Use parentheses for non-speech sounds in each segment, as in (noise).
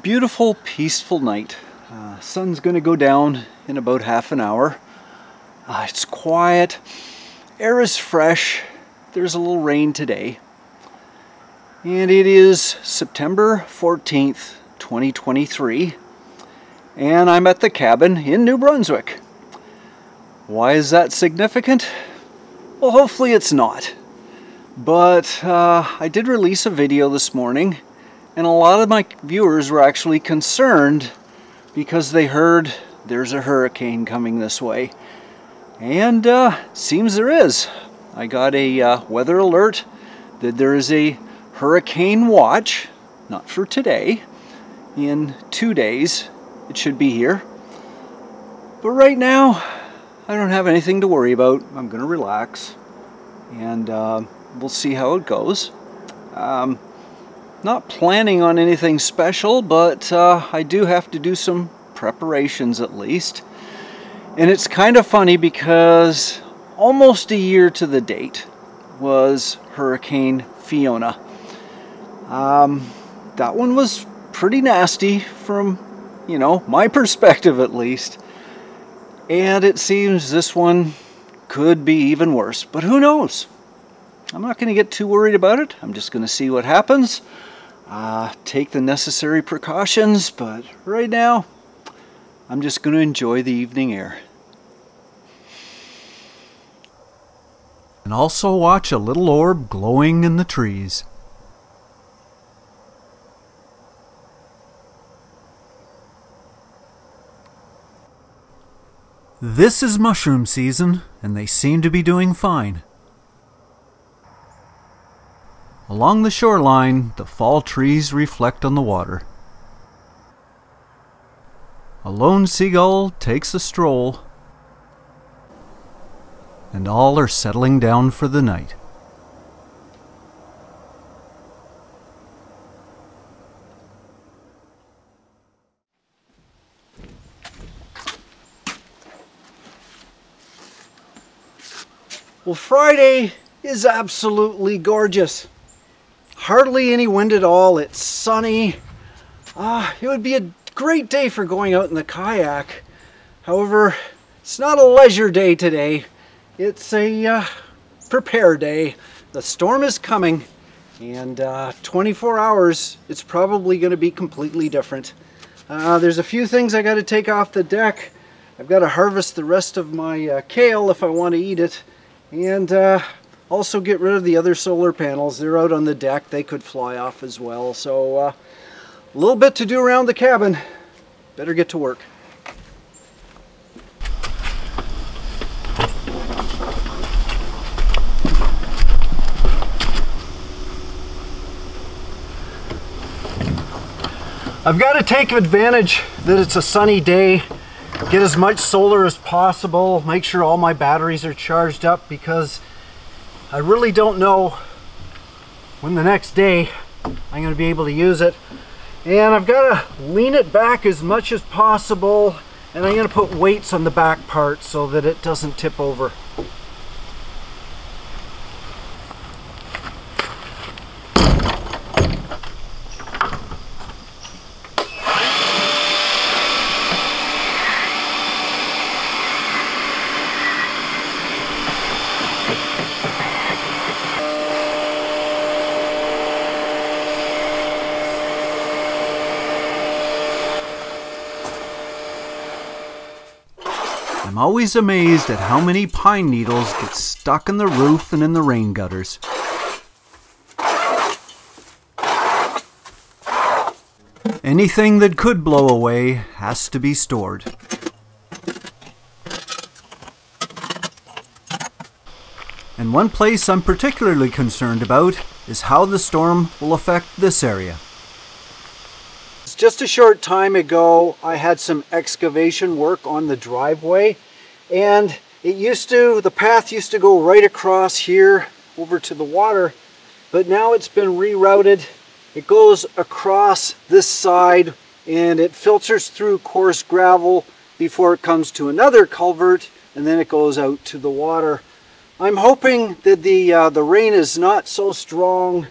Beautiful, peaceful night. Uh, sun's going to go down in about half an hour. Uh, it's quiet. Air is fresh. There's a little rain today. And it is September 14th, 2023. And I'm at the cabin in New Brunswick. Why is that significant? Well, hopefully it's not. But uh, I did release a video this morning and a lot of my viewers were actually concerned because they heard there's a hurricane coming this way. And uh, seems there is. I got a uh, weather alert that there is a hurricane watch, not for today, in two days. It should be here. But right now, I don't have anything to worry about. I'm going to relax and uh, we'll see how it goes. Um, not planning on anything special, but uh, I do have to do some preparations at least. And it's kind of funny because almost a year to the date was Hurricane Fiona. Um, that one was pretty nasty from, you know, my perspective at least. And it seems this one could be even worse, but who knows? I'm not going to get too worried about it. I'm just going to see what happens uh, take the necessary precautions, but right now I'm just going to enjoy the evening air. And also watch a little orb glowing in the trees. This is mushroom season, and they seem to be doing fine. Along the shoreline, the fall trees reflect on the water. A lone seagull takes a stroll, and all are settling down for the night. Well, Friday is absolutely gorgeous hardly any wind at all. It's sunny. Ah, it would be a great day for going out in the kayak. However, it's not a leisure day today. It's a uh, prepare day. The storm is coming and uh, 24 hours, it's probably going to be completely different. Uh, there's a few things I got to take off the deck. I've got to harvest the rest of my uh, kale if I want to eat it. And uh, also get rid of the other solar panels. They're out on the deck. They could fly off as well. So uh, a little bit to do around the cabin. Better get to work. I've got to take advantage that it's a sunny day, get as much solar as possible, make sure all my batteries are charged up because I really don't know when the next day I'm going to be able to use it. And I've got to lean it back as much as possible and I'm to put weights on the back part so that it doesn't tip over. I'm always amazed at how many pine needles get stuck in the roof and in the rain gutters. Anything that could blow away has to be stored. And one place I'm particularly concerned about is how the storm will affect this area. Just a short time ago, I had some excavation work on the driveway and it used to, the path used to go right across here over to the water, but now it's been rerouted. It goes across this side and it filters through coarse gravel before it comes to another culvert and then it goes out to the water. I'm hoping that the, uh, the rain is not so strong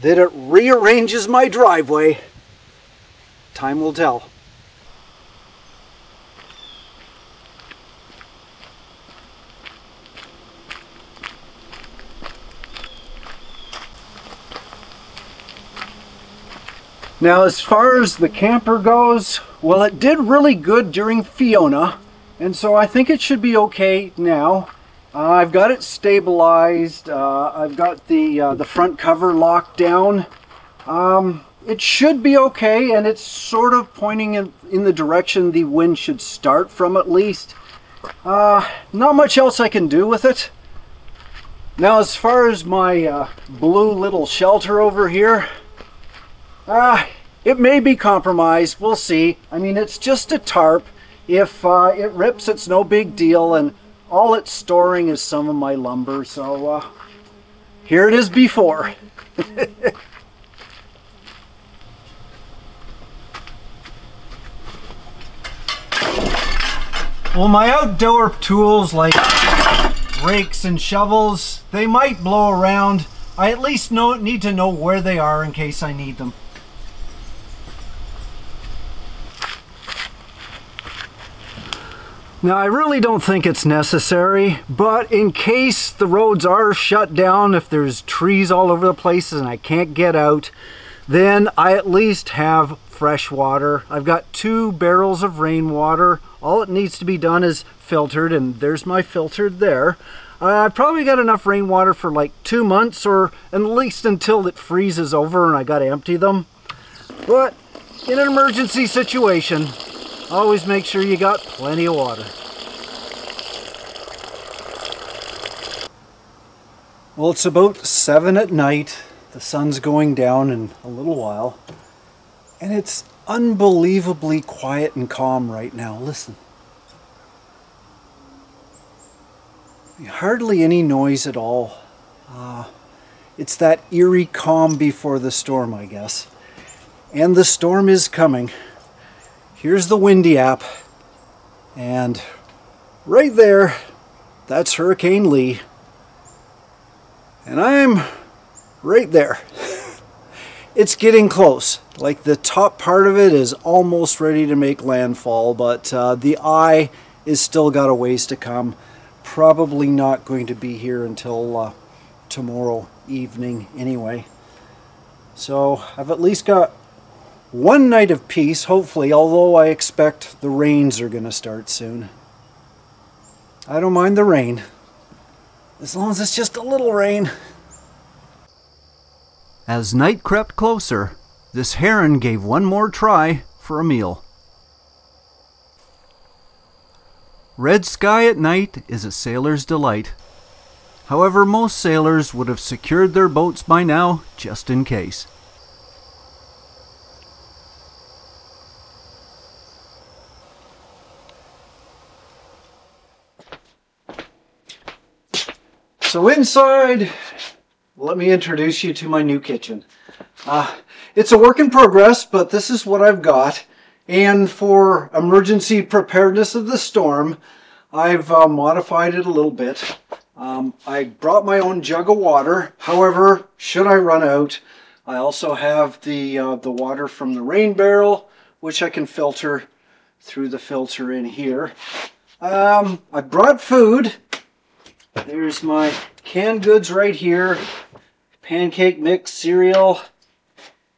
that it rearranges my driveway time will tell. Now, as far as the camper goes, well, it did really good during Fiona, and so I think it should be okay now. Uh, I've got it stabilized. Uh, I've got the uh, the front cover locked down. Um, it should be okay, and it's sort of pointing in, in the direction the wind should start from at least. Uh, not much else I can do with it. Now, as far as my uh, blue little shelter over here, uh, it may be compromised. We'll see. I mean, it's just a tarp. If uh, it rips, it's no big deal. And all it's storing is some of my lumber. So uh, here it is before. (laughs) well, my outdoor tools like rakes and shovels, they might blow around. I at least know, need to know where they are in case I need them. Now I really don't think it's necessary, but in case the roads are shut down, if there's trees all over the place and I can't get out, then I at least have fresh water. I've got two barrels of rainwater. All it needs to be done is filtered and there's my filtered there. Uh, I've probably got enough rainwater for like two months or at least until it freezes over and I got to empty them. But in an emergency situation, Always make sure you got plenty of water. Well, it's about 7 at night. The sun's going down in a little while. And it's unbelievably quiet and calm right now. Listen. Hardly any noise at all. Uh, it's that eerie calm before the storm, I guess. And the storm is coming. Here's the Windy app. And right there, that's Hurricane Lee. And I'm right there. (laughs) it's getting close. Like the top part of it is almost ready to make landfall, but uh, the eye is still got a ways to come. Probably not going to be here until uh, tomorrow evening anyway. So I've at least got one night of peace, hopefully, although I expect the rains are going to start soon. I don't mind the rain, as long as it's just a little rain. As night crept closer, this heron gave one more try for a meal. Red sky at night is a sailor's delight. However, most sailors would have secured their boats by now just in case. So inside, let me introduce you to my new kitchen. Uh, it's a work in progress, but this is what I've got. And for emergency preparedness of the storm, I've uh, modified it a little bit. Um, I brought my own jug of water. However, should I run out, I also have the, uh, the water from the rain barrel, which I can filter through the filter in here. Um, I brought food. There's my canned goods right here. Pancake mix cereal.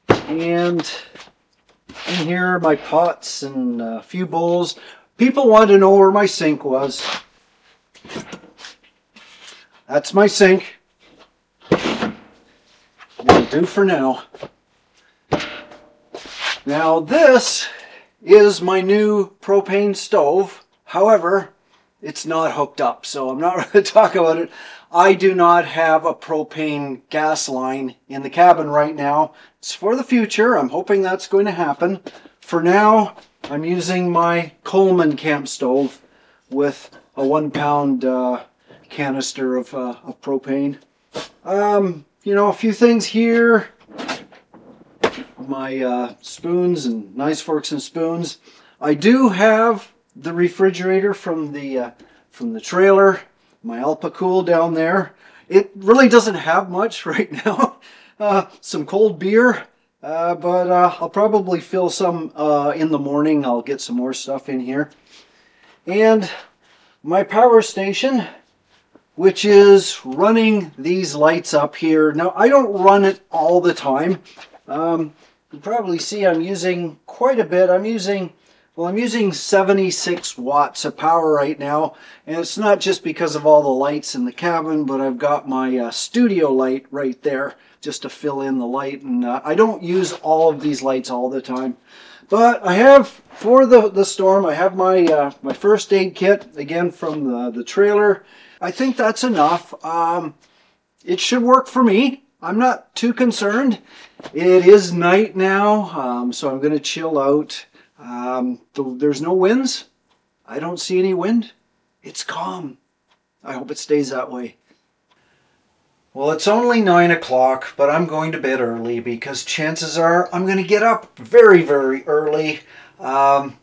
And in here are my pots and a few bowls. People wanted to know where my sink was. That's my sink. Will do for now. Now this is my new propane stove. However, it's not hooked up, so I'm not (laughs) going to talk about it. I do not have a propane gas line in the cabin right now. It's for the future. I'm hoping that's going to happen. For now, I'm using my Coleman camp stove with a one pound uh, canister of, uh, of propane. Um, you know, a few things here. My uh, spoons and nice forks and spoons. I do have the refrigerator from the uh, from the trailer, my Alpicool down there. It really doesn't have much (laughs) right now. Uh, some cold beer, Uh, but uh, I'll probably fill some uh, in the morning. I'll get some more stuff in here. And my power station, which is running these lights up here. Now, I don't run it all the time. Um, you probably see I'm using quite a bit. I'm using, well, I'm using 76 watts of power right now. And it's not just because of all the lights in the cabin, but I've got my uh, studio light right there just to fill in the light. And uh, I don't use all of these lights all the time. But I have, for the, the storm, I have my, uh, my first aid kit, again from the, the trailer. I think that's enough. Um, it should work for me. I'm not too concerned. It is night now, um, so I'm going to chill out. Um, th there's no winds. I don't see any wind. It's calm. I hope it stays that way. Well, it's only 9 o'clock, but I'm going to bed early because chances are I'm going to get up very, very early. Um,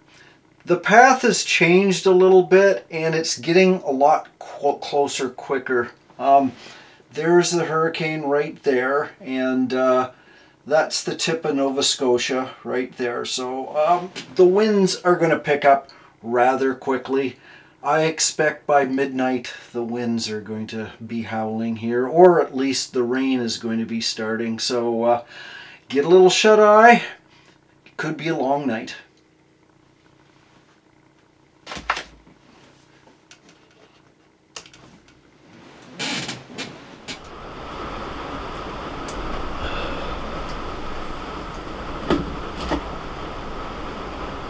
the path has changed a little bit and it's getting a lot closer quicker. Um, there's the hurricane right there and uh, that's the tip of Nova Scotia right there. So um, the winds are going to pick up rather quickly. I expect by midnight the winds are going to be howling here or at least the rain is going to be starting. So uh, get a little shut-eye. Could be a long night.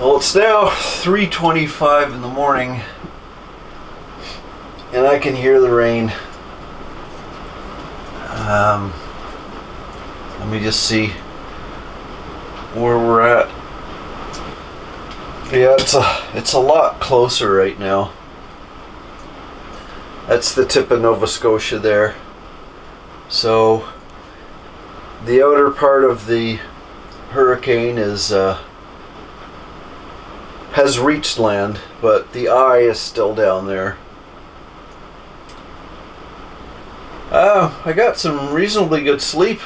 Well, it's now 3.25 in the morning and I can hear the rain. Um, let me just see where we're at. Yeah, it's a, it's a lot closer right now. That's the tip of Nova Scotia there. So the outer part of the hurricane is uh, has reached land, but the eye is still down there. Oh, I got some reasonably good sleep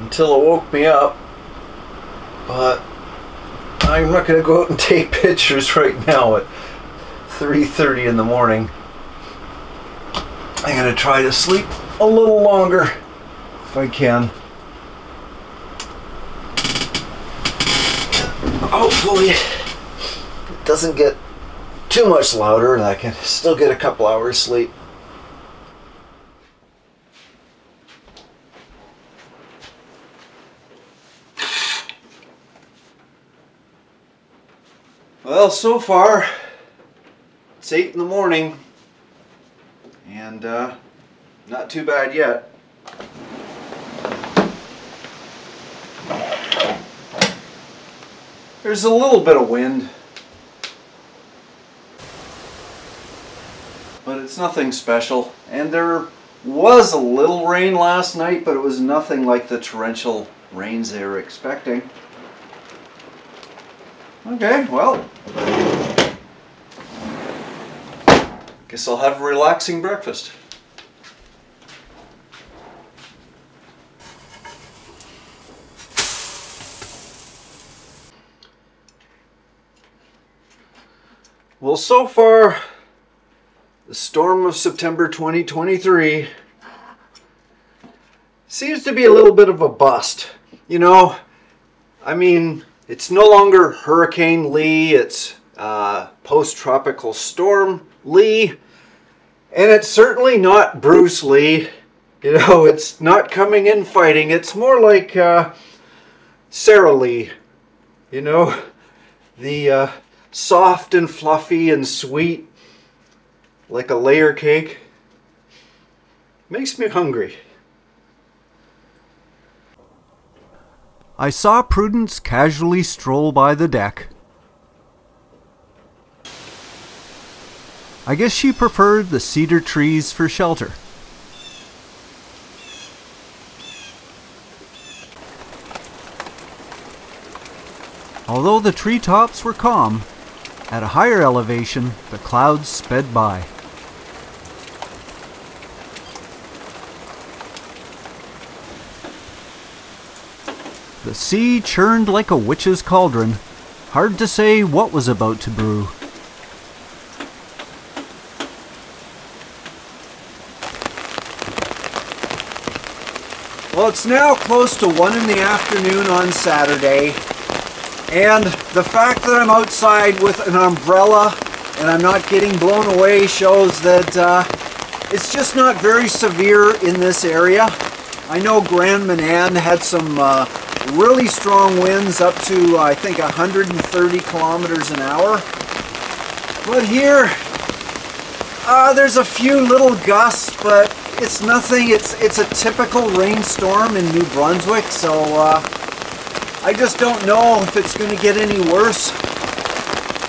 until it woke me up. But I'm not going to go out and (laughs) take pictures right now at 3.30 in the morning. I'm going to try to sleep a little longer if I can. Hopefully it doesn't get too much louder and I can still get a couple hours sleep. Well, so far it's 8 in the morning and uh, not too bad yet. There's a little bit of wind. But it's nothing special. And there was a little rain last night, but it was nothing like the torrential rains they were expecting. Okay, well. Guess I'll have a relaxing breakfast. Well, so far, the storm of September 2023 seems to be a little bit of a bust. You know, I mean, it's no longer Hurricane Lee, it's uh, post-tropical storm Lee, and it's certainly not Bruce Lee. You know, (laughs) it's not coming in fighting. It's more like uh, Sara Lee. You know, the uh, soft and fluffy and sweet like a layer cake. Makes me hungry. I saw Prudence casually stroll by the deck. I guess she preferred the cedar trees for shelter. Although the treetops were calm, at a higher elevation, the clouds sped by. The sea churned like a witch's cauldron. Hard to say what was about to brew. Well, it's now close to 1 in the afternoon on Saturday, and the fact that I'm outside with an umbrella and I'm not getting blown away shows that uh, it's just not very severe in this area. I know Grand Manan had some uh, really strong winds up to I think 130 kilometers an hour. But here, uh, there's a few little gusts, but it's nothing. It's it's a typical rainstorm in New Brunswick, so uh, I just don't know if it's going to get any worse.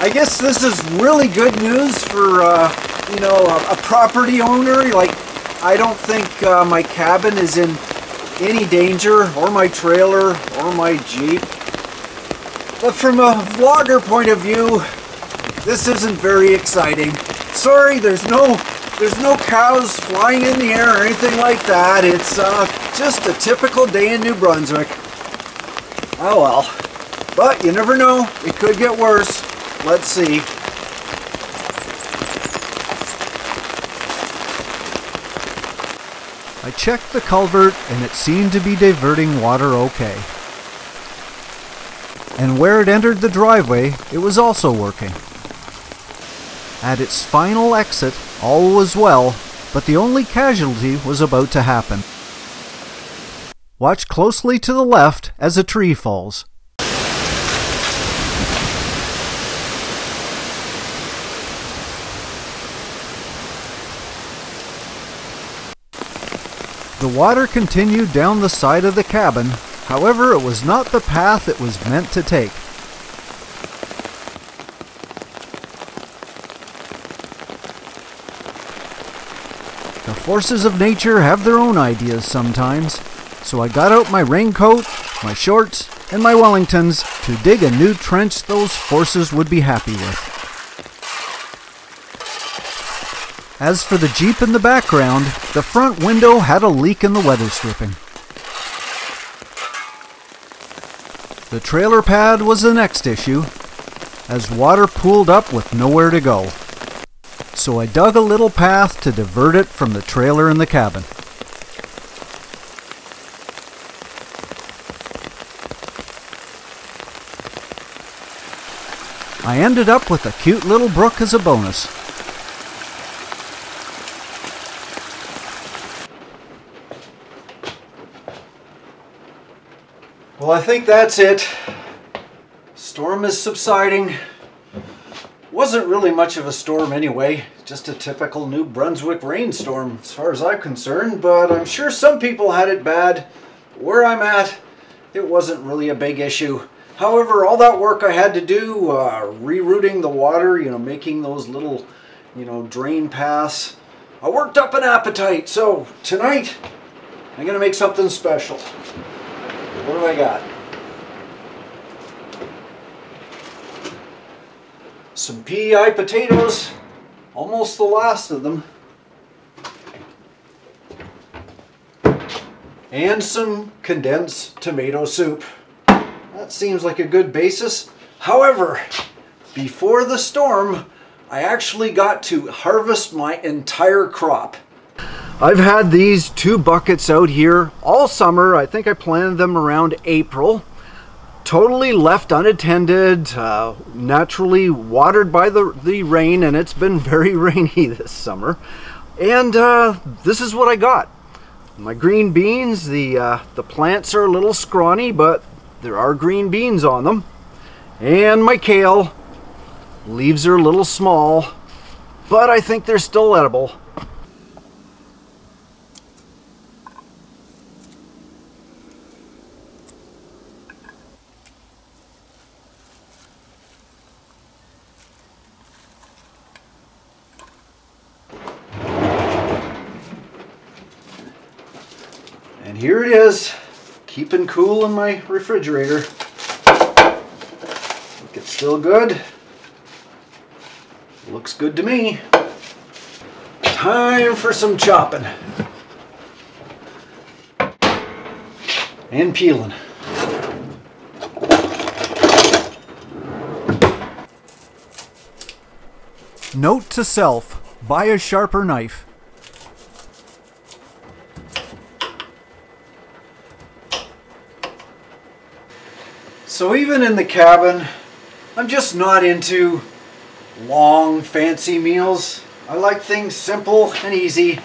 I guess this is really good news for uh, you know a, a, property owner. Like I don't think uh, my cabin is in any danger, or my trailer, or my jeep. But from a vlogger point of view, this isn't very exciting. Sorry, there's no there's no cows flying in the air or anything like that. It's uh, just a typical day in New Brunswick. Oh well. But you never know. It could get worse. Let's see. I checked the culvert and it seemed to be diverting water okay. And where it entered the driveway, it was also working. At its final exit, all was well, but the only casualty was about to happen. Watch closely to the left as a tree falls. The water continued down the side of the cabin, however, it was not the path it was meant to take. The forces of nature have their own ideas sometimes, so I got out my raincoat, my shorts, and my Wellingtons to dig a new trench those forces would be happy with. As for the Jeep in the background, the front window had a leak in the weather stripping. The trailer pad was the next issue, as water pooled up with nowhere to go so I dug a little path to divert it from the trailer in the cabin. I ended up with a cute little brook as a bonus. Well, I think that's it. Storm is subsiding. Wasn't really much of a storm anyway, just a typical New Brunswick rainstorm as far as I'm concerned, but I'm sure some people had it bad. Where I'm at, it wasn't really a big issue. However, all that work I had to do, uh, rerouting the water, you know, making those little, you know, drain paths, I worked up an appetite. So tonight, I'm going to make something special. What do I got? some PEI potatoes, almost the last of them, and some condensed tomato soup. That seems like a good basis. However, before the storm, I actually got to harvest my entire crop. I've had these two buckets out here all summer. I think I planted them around April totally left unattended, uh, naturally watered by the, the rain, and it's been very (laughs) rainy this summer. And uh, this is what I got. My green beans, the, uh, the plants are a little scrawny, but there are green beans on them. And my kale, leaves are a little small, but I think they're still edible. And here it is, keeping cool in my refrigerator. Look, it's still good. Looks good to me. Time for some chopping. And peeling. Note to self, buy a sharper knife. So even in the cabin, I'm just not into long fancy meals. I like things simple and easy.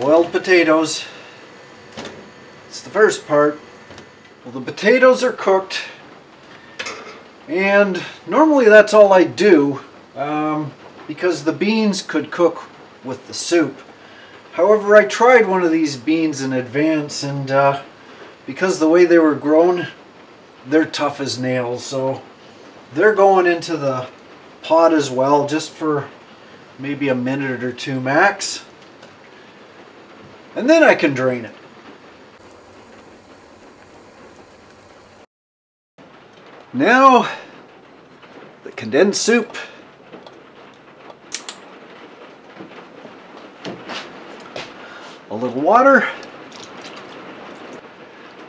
Boiled potatoes. It's the first part. Well, the potatoes are cooked. And normally that's all I do um, because the beans could cook with the soup. However, I tried one of these beans in advance and uh, because the way they were grown, they're tough as nails. So they're going into the pot as well just for maybe a minute or two max. And then I can drain it. Now, the condensed soup. A little water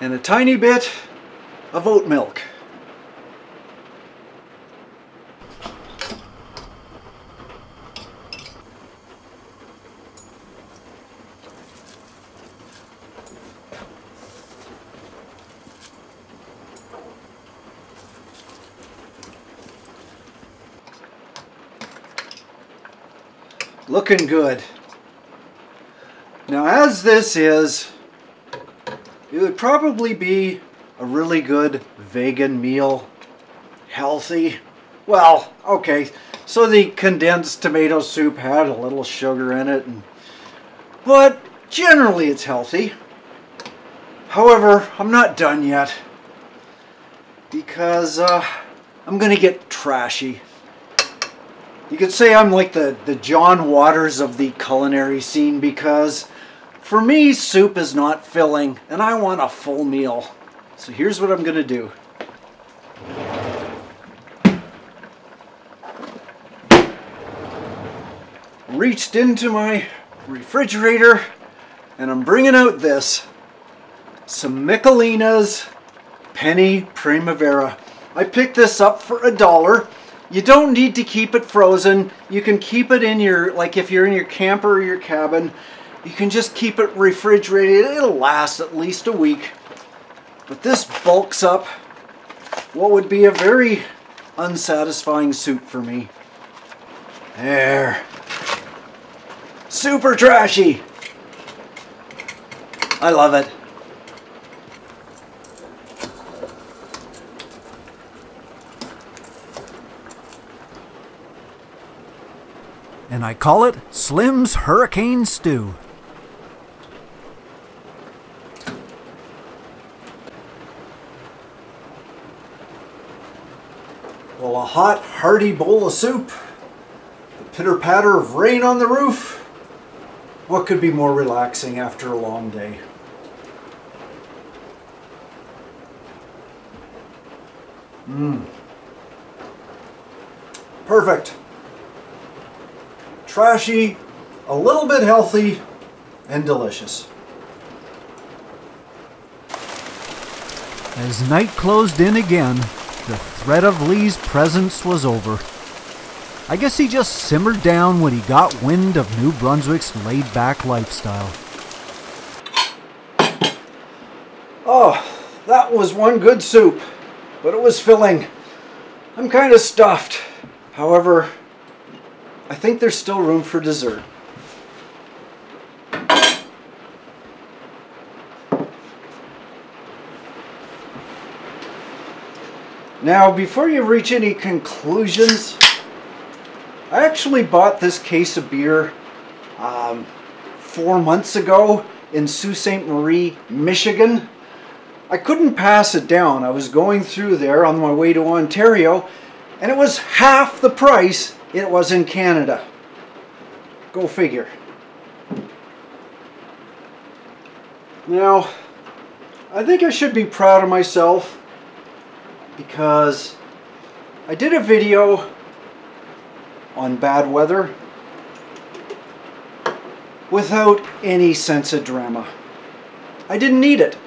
and a tiny bit of oat milk. Looking good. Now as this is, it would probably be a really good vegan meal. Healthy. Well, okay, so the condensed tomato soup had a little sugar in it, and, but generally it's healthy. However, I'm not done yet because uh, I'm gonna get trashy. You could say I'm like the, the John Waters of the culinary scene because for me, soup is not filling and I want a full meal. So here's what I'm going to do. Reached into my refrigerator and I'm bringing out this. Some Michelina's Penne Primavera. I picked this up for a dollar you don't need to keep it frozen. You can keep it in your, like if you're in your camper or your cabin, you can just keep it refrigerated. It'll last at least a week. But this bulks up what would be a very unsatisfying soup for me. There. Super trashy. I love it. and I call it Slim's Hurricane Stew. Hot, hearty bowl of soup, the pitter patter of rain on the roof. What could be more relaxing after a long day? Mmm. Perfect trashy, a little bit healthy, and delicious. As night closed in again, the threat of Lee's presence was over. I guess he just simmered down when he got wind of New Brunswick's laid back lifestyle. Oh, that was one good soup, but it was filling. I'm kind of stuffed. However, I think there's still room for dessert. Now, before you reach any conclusions, I actually bought this case of beer um, four months ago in Sault Ste. Marie, Michigan. I couldn't pass it down. I was going through there on my way to Ontario, and it was half the price it was in Canada. Go figure. Now, I think I should be proud of myself because I did a video on bad weather without any sense of drama. I didn't need it.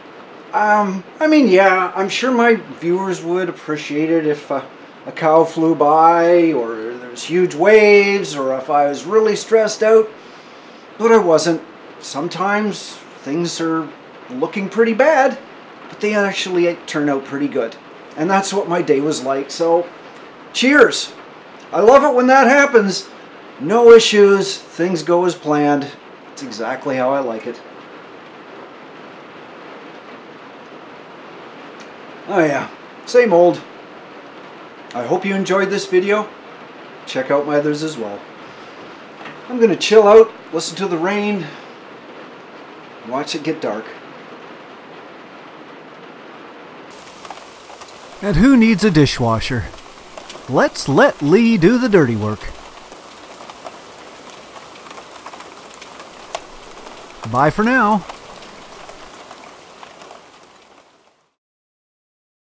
Um, I mean, yeah, I'm sure my viewers would appreciate it if uh, a cow flew by or was huge waves or if I was really stressed out, but I wasn't. Sometimes things are looking pretty bad, but they actually turn out pretty good. And that's what my day was like. So, cheers! I love it when that happens. No issues, things go as planned. It's exactly how I like it. Oh yeah, same old. I hope you enjoyed this video. Check out my others as well. I'm going to chill out, listen to the rain, watch it get dark. And who needs a dishwasher? Let's let Lee do the dirty work. Bye for now.